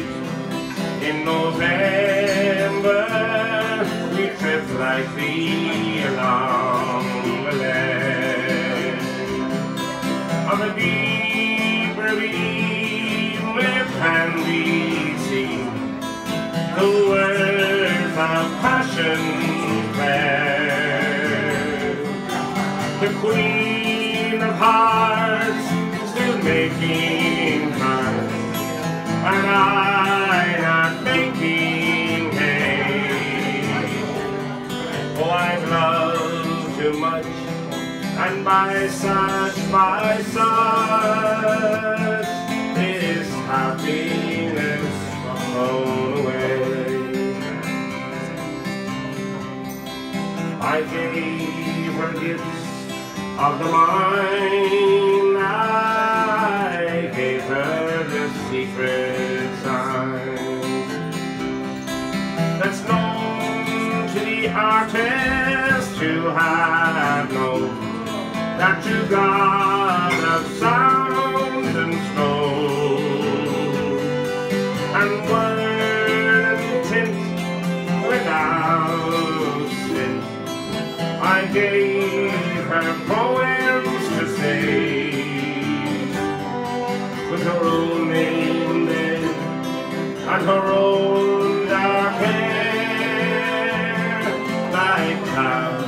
in November. We trip lightly along the land of a deep ravine where can we see the words of passion fair. The queen of hearts still making hearts and I too much, and by such, by such, this happiness flown away. I gave her gifts of the mind. I gave her the secret sign that's known to the artist to have known that to God of sound and snow. And word and tint without stint I gave her poems to say with her own name there and her own dark hair like clouds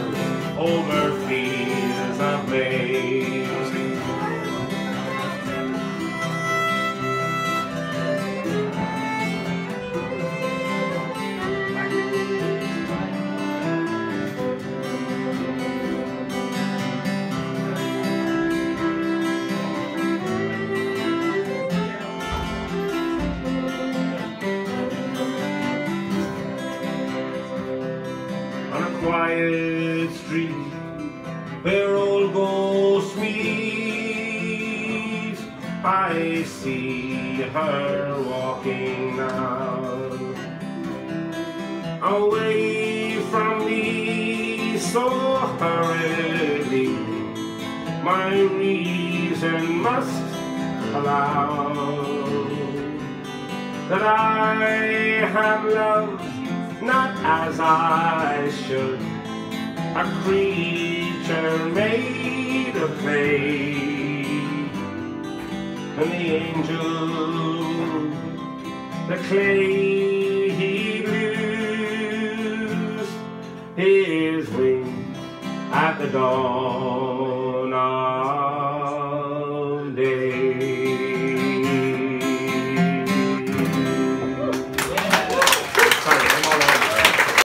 on a quiet street where all goes sweet. I see her walking now, away from me so hurriedly. My reason must allow that I have loved not as I should, a creature made of clay. And the angel, the clay he blew his wings at the dawn.